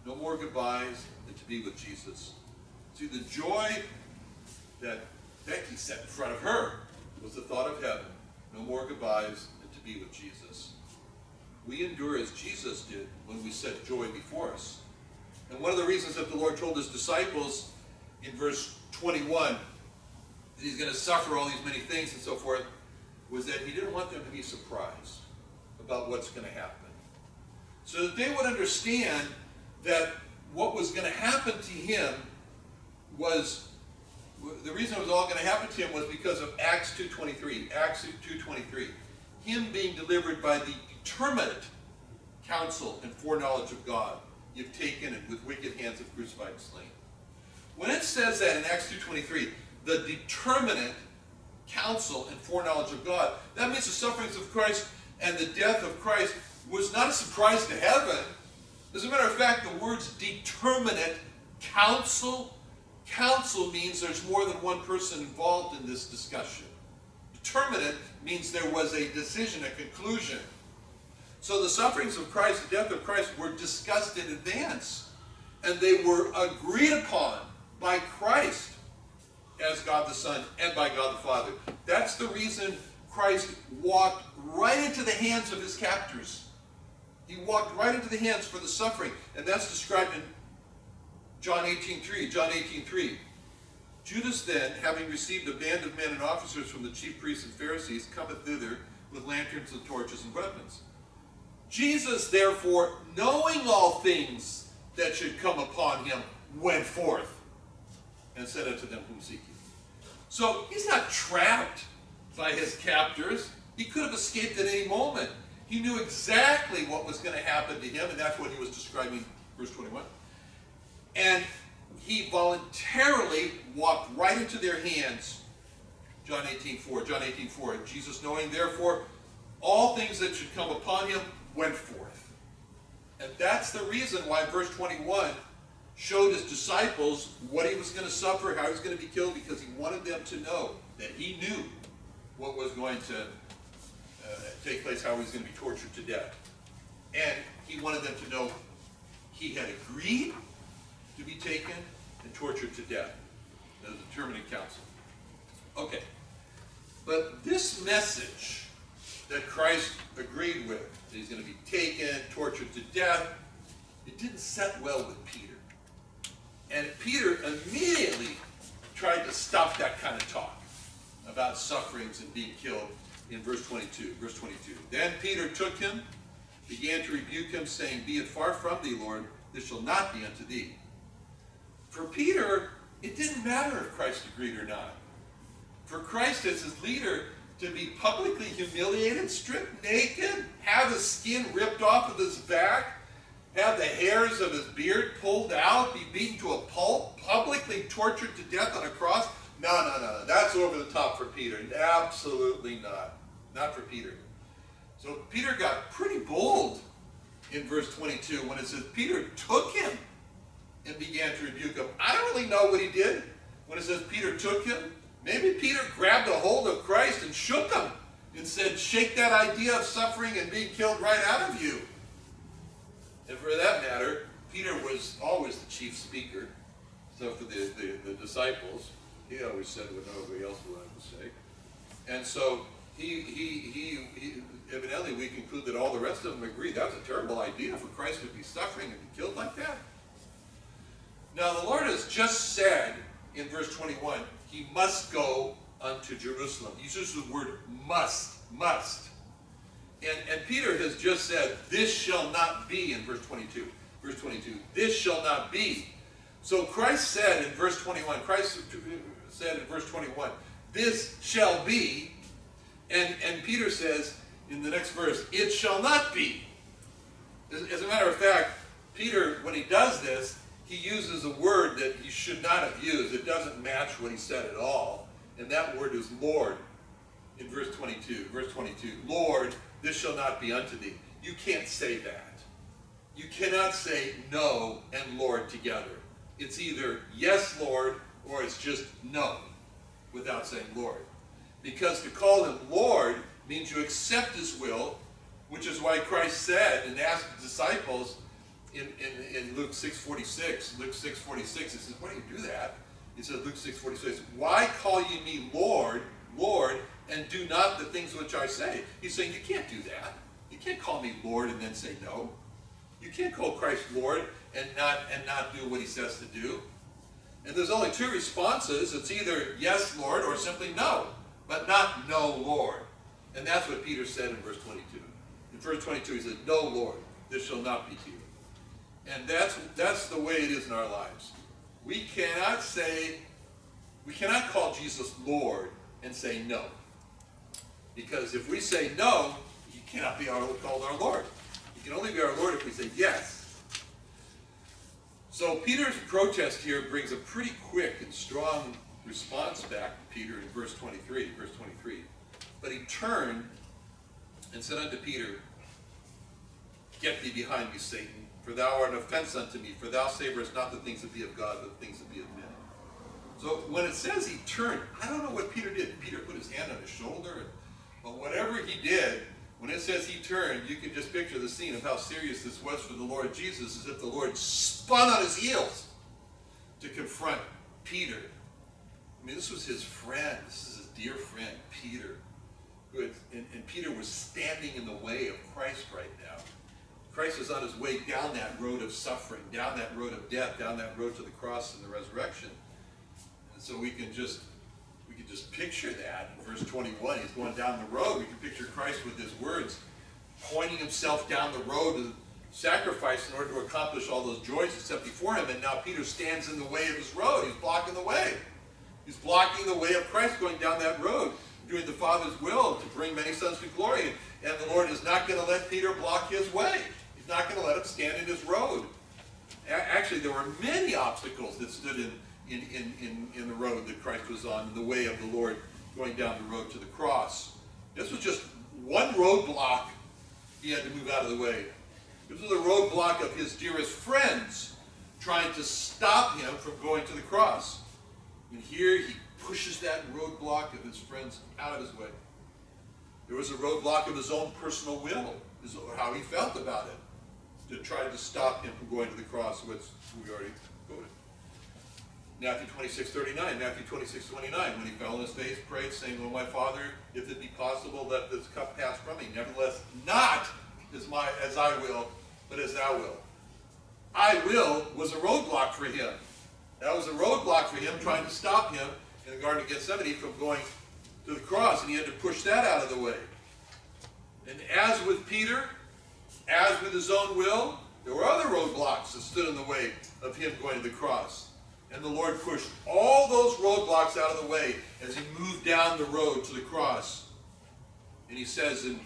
No more goodbyes than to be with Jesus. See, the joy that Becky set in front of her was the thought of heaven. No more goodbyes than to be with Jesus. We endure as Jesus did when we set joy before us. And one of the reasons that the Lord told his disciples in verse 21 that he's going to suffer all these many things and so forth was that he didn't want them to be surprised about what's going to happen. So that they would understand that what was going to happen to him was the reason it was all going to happen to him was because of Acts 2.23. Acts 2.23. Him being delivered by the determinate counsel and foreknowledge of God. You've taken it with wicked hands have crucified and slain. When it says that in Acts 2.23, the determinate counsel and foreknowledge of God, that means the sufferings of Christ and the death of Christ was not a surprise to heaven. As a matter of fact, the words determinate counsel, counsel means there's more than one person involved in this discussion. Determinate means there was a decision, a conclusion. So the sufferings of Christ, the death of Christ, were discussed in advance. And they were agreed upon by Christ as God the Son and by God the Father. That's the reason Christ walked right into the hands of his captors. He walked right into the hands for the suffering. And that's described in John 18.3. John 18.3. Judas then, having received a band of men and officers from the chief priests and Pharisees, cometh thither with lanterns and torches and weapons. Jesus, therefore, knowing all things that should come upon him, went forth and said unto them, Whom seek you? So he's not trapped by his captors. He could have escaped at any moment. He knew exactly what was going to happen to him, and that's what he was describing, verse 21. And he voluntarily walked right into their hands. John 18, 4. John 18, 4. Jesus knowing, therefore, all things that should come upon him went forth. And that's the reason why verse 21 showed his disciples what he was going to suffer, how he was going to be killed, because he wanted them to know that he knew what was going to uh, take place, how he was going to be tortured to death. And he wanted them to know he had agreed to be taken and tortured to death. The determining counsel. Okay. But this message that Christ agreed with, that he's going to be taken, tortured to death, it didn't set well with Peter. And Peter immediately tried to stop that kind of talk about sufferings and being killed in verse 22. Verse 22. Then Peter took him, began to rebuke him, saying, Be it far from thee, Lord, this shall not be unto thee. For Peter, it didn't matter if Christ agreed or not. For Christ as his leader to be publicly humiliated, stripped naked, have his skin ripped off of his back, have the hairs of his beard pulled out, be beaten to a pulp, publicly tortured to death on a cross. No, no, no. That's over the top for Peter. Absolutely not. Not for Peter. So Peter got pretty bold in verse 22 when it says Peter took him and began to rebuke him. I don't really know what he did when it says Peter took him. Maybe Peter grabbed a hold of Christ and shook him and said, shake that idea of suffering and being killed right out of you. And for that matter, Peter was always the chief speaker. So for the, the, the disciples, he always said what nobody else wanted to say. And so he, he, he, he, evidently we conclude that all the rest of them agree that was a terrible idea for Christ to be suffering and be killed like that. Now the Lord has just said in verse 21, he must go unto Jerusalem. He uses the word must, must. And, and Peter has just said, this shall not be in verse 22. Verse 22, this shall not be. So Christ said in verse 21, Christ said in verse 21, this shall be. And, and Peter says in the next verse, it shall not be. As, as a matter of fact, Peter, when he does this, he uses a word that he should not have used. It doesn't match what he said at all. And that word is Lord in verse 22. Verse 22, Lord, this shall not be unto thee. You can't say that. You cannot say no and Lord together. It's either yes, Lord, or it's just no without saying Lord. Because to call him Lord means you accept his will, which is why Christ said and asked the disciples in, in, in Luke 6.46, Luke 6.46, he says, why do you do that? He says, Luke 6.46, why call ye me Lord, Lord, and do not the things which I say. He's saying, you can't do that. You can't call me Lord and then say no. You can't call Christ Lord and not, and not do what he says to do. And there's only two responses. It's either yes, Lord, or simply no, but not no, Lord. And that's what Peter said in verse 22. In verse 22, he said, no, Lord, this shall not be to you. And that's, that's the way it is in our lives. We cannot say, we cannot call Jesus Lord and say no. Because if we say no, he cannot be our, called our Lord. He can only be our Lord if we say yes. So Peter's protest here brings a pretty quick and strong response back to Peter in verse 23. Verse 23. But he turned and said unto Peter, Get thee behind me, Satan, for thou art an offense unto me, for thou savorest not the things that be of God, but the things that be of men. So when it says he turned, I don't know what Peter did. Peter put his hand on his shoulder but whatever he did, when it says he turned, you can just picture the scene of how serious this was for the Lord Jesus, as if the Lord spun on his heels to confront Peter. I mean, this was his friend. This is his dear friend, Peter. Had, and, and Peter was standing in the way of Christ right now. Christ is on his way down that road of suffering, down that road of death, down that road to the cross and the resurrection. And so we can just we can just picture that in verse 21. He's going down the road. We can picture Christ with his words, pointing himself down the road to sacrifice in order to accomplish all those joys that set before him. And now Peter stands in the way of his road. He's blocking the way. He's blocking the way of Christ going down that road. doing the Father's will to bring many sons to glory. And the Lord is not going to let Peter block his way. Not going to let him stand in his road. Actually, there were many obstacles that stood in, in, in, in, in the road that Christ was on, in the way of the Lord going down the road to the cross. This was just one roadblock he had to move out of the way. This was a roadblock of his dearest friends trying to stop him from going to the cross. And here he pushes that roadblock of his friends out of his way. There was a roadblock of his own personal will, how he felt about it, to try to stop him from going to the cross, which we already quoted. Matthew 26, 39, Matthew 26, 29, when he fell on his face, prayed, saying, Oh, my Father, if it be possible, let this cup pass from me. Nevertheless, not as, my, as I will, but as thou wilt. I will was a roadblock for him. That was a roadblock for him, trying to stop him in the Garden of Gethsemane from going to the cross, and he had to push that out of the way. And as with Peter, as with his own will, there were other roadblocks that stood in the way of him going to the cross. And the Lord pushed all those roadblocks out of the way as he moved down the road to the cross. And he says in,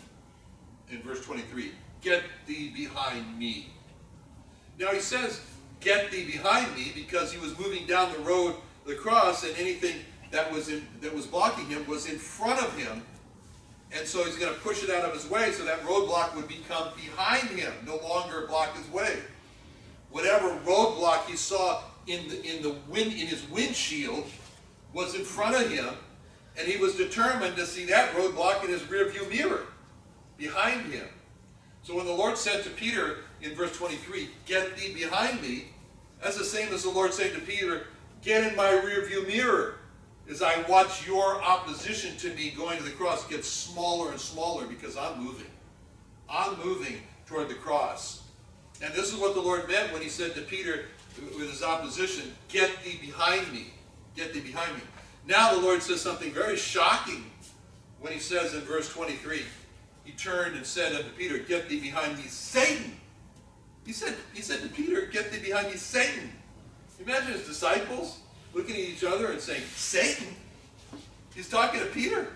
in verse 23, Get thee behind me. Now he says, Get thee behind me, because he was moving down the road, the cross, and anything that was, in, that was blocking him was in front of him. And so he's going to push it out of his way so that roadblock would become behind him, no longer block his way. Whatever roadblock he saw in the, in the wind, in his windshield was in front of him, and he was determined to see that roadblock in his rearview mirror behind him. So when the Lord said to Peter in verse 23, Get thee behind me, that's the same as the Lord saying to Peter, Get in my rearview mirror as I watch your opposition to me going to the cross get smaller and smaller because I'm moving. I'm moving toward the cross. And this is what the Lord meant when he said to Peter, with his opposition, Get thee behind me. Get thee behind me. Now the Lord says something very shocking when he says in verse 23, He turned and said unto Peter, Get thee behind me, Satan. He said, he said to Peter, Get thee behind me, Satan. Imagine his disciples looking at each other and saying, Satan? He's talking to Peter.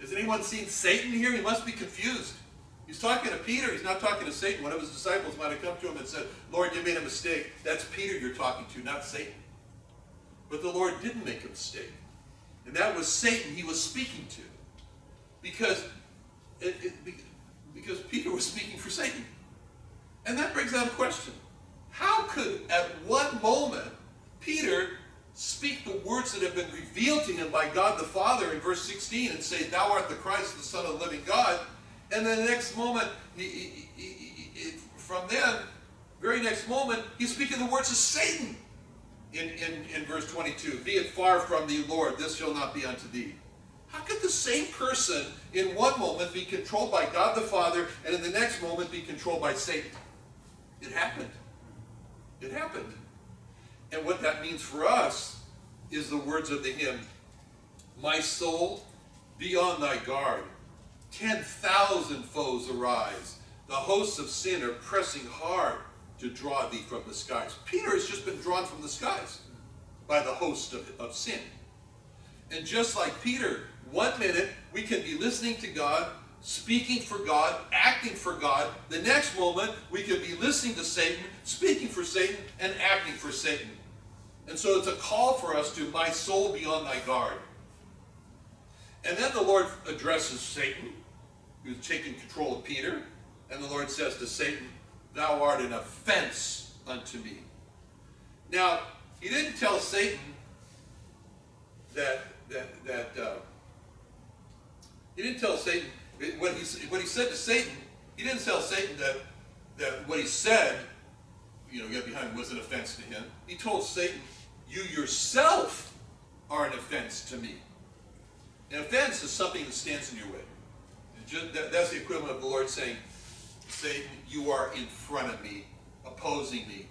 Has anyone seen Satan here? He must be confused. He's talking to Peter. He's not talking to Satan. One of his disciples might have come to him and said, Lord, you made a mistake. That's Peter you're talking to, not Satan. But the Lord didn't make a mistake. And that was Satan he was speaking to. Because, it, it, because Peter was speaking for Satan. And that brings out a question. How could, at one moment, Peter words that have been revealed to him by God the Father in verse 16 and say, Thou art the Christ, the Son of the living God, and then the next moment, he, he, he, from then, very next moment, he's speaking the words of Satan in, in, in verse 22. Be it far from thee, Lord, this shall not be unto thee. How could the same person in one moment be controlled by God the Father and in the next moment be controlled by Satan? It happened. It happened. And what that means for us is the words of the hymn, My soul, be on thy guard. Ten thousand foes arise. The hosts of sin are pressing hard to draw thee from the skies. Peter has just been drawn from the skies by the host of, of sin. And just like Peter, one minute we can be listening to God, speaking for God, acting for God. The next moment we can be listening to Satan, speaking for Satan, and acting for Satan. And so it's a call for us to, my soul be on thy guard. And then the Lord addresses Satan who's taking control of Peter. And the Lord says to Satan, Thou art an offense unto me. Now, he didn't tell Satan that, that, that uh, he didn't tell Satan, when he, when he said to Satan, he didn't tell Satan that, that what he said, you know, get behind was an offense to him. He told Satan, you yourself are an offense to me. An offense is something that stands in your way. That's the equivalent of the Lord saying, Satan, you are in front of me, opposing me.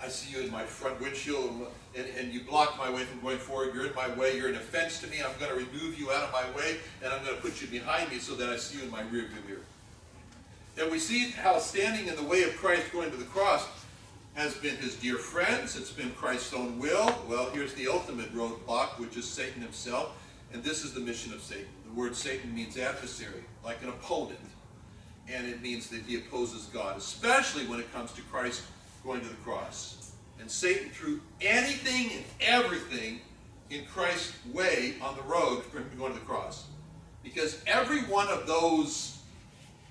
I see you in my front windshield, and, and you block my way from going forward. You're in my way. You're an offense to me. I'm going to remove you out of my way, and I'm going to put you behind me so that I see you in my rearview mirror. And we see how standing in the way of Christ going to the cross has been his dear friends. It's been Christ's own will. Well, here's the ultimate roadblock, which is Satan himself. And this is the mission of Satan. The word Satan means adversary, like an opponent. And it means that he opposes God, especially when it comes to Christ going to the cross. And Satan threw anything and everything in Christ's way on the road for him to go to the cross. Because every one of those,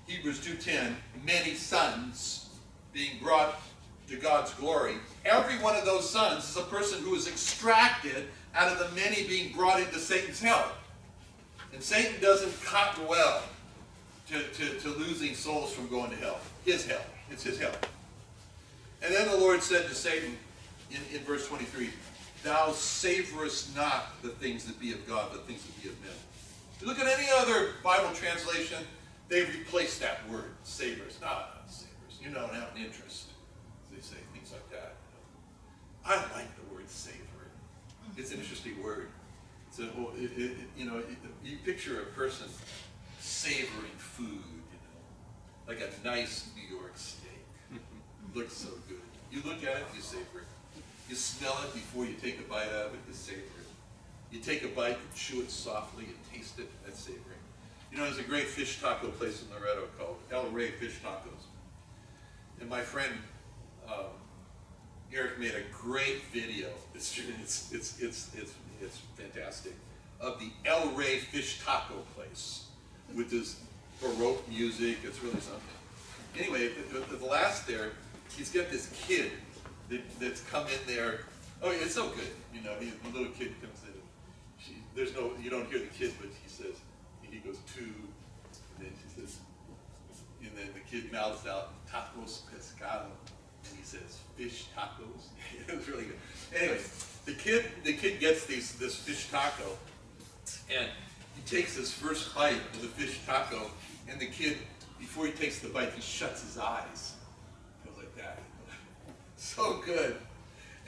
Hebrews 2.10, many sons being brought to God's glory, every one of those sons is a person who is extracted out of the many being brought into Satan's hell. And Satan doesn't cotton well to, to, to losing souls from going to hell. His hell. It's his hell. And then the Lord said to Satan in, in verse 23, Thou savorest not the things that be of God, but things that be of men. If you look at any other Bible translation, they've replaced that word, savors. No, not savors. You don't have an interest. They say things like that. I like the word savor. It's an interesting word. It's a, whole- it, it, you know, it- you picture a person savoring food, you know, like a nice New York steak. [laughs] Looks so good. You look at it, you savor it. You smell it before you take a bite out of it, you savor it. You take a bite, you chew it softly, you taste it, that's savoring. You know, there's a great fish taco place in Loreto called El Rey Fish Tacos. And my friend, um, Eric made a great video. It's, it's, it's, it's, it's, it's fantastic. Of the El Rey Fish Taco place with this Baroque music. It's really something. Anyway, the, the, last there, he's got this kid that, that's come in there. Oh, it's so good. You know, he, the little kid comes in. She, there's no, you don't hear the kid, but he says, he goes two, and then she says, and then the kid mouths out tacos pescado, and he says fish tacos. [laughs] it was really good. Anyway, the kid the kid gets these this fish taco, and he takes his first bite of the fish taco, and the kid before he takes the bite, he shuts his eyes. Goes like that. [laughs] so good.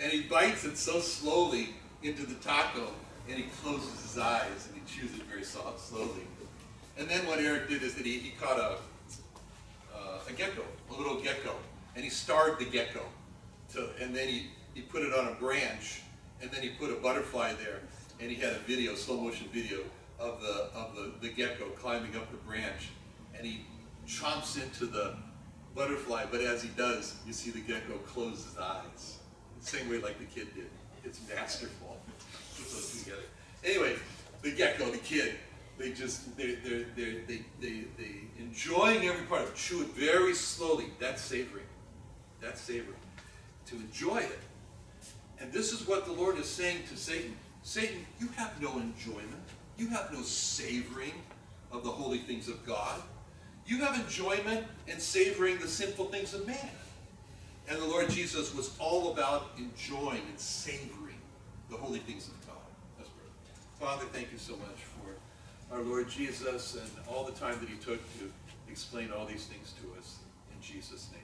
And he bites it so slowly into the taco, and he closes his eyes and he chews it very soft, slowly. And then what Eric did is that he, he caught a, uh, a gecko, a little gecko, and he starved the gecko. So, and then he, he put it on a branch, and then he put a butterfly there, and he had a video, slow motion video, of the of the, the gecko climbing up the branch, and he chomps into the butterfly, but as he does, you see the gecko close his eyes. Same way like the kid did. It's masterful. Put those together. Anyway, the gecko, the kid, they just they they they they they enjoying every part of it. Chew it very slowly. That's savoring. That's savoring. To enjoy it. And this is what the Lord is saying to Satan. Satan, you have no enjoyment. You have no savoring of the holy things of God. You have enjoyment and savoring the sinful things of man. And the Lord Jesus was all about enjoying and savoring the holy things of God. Let's. Father, thank you so much for our Lord Jesus and all the time that he took to explain all these things to us. In Jesus' name.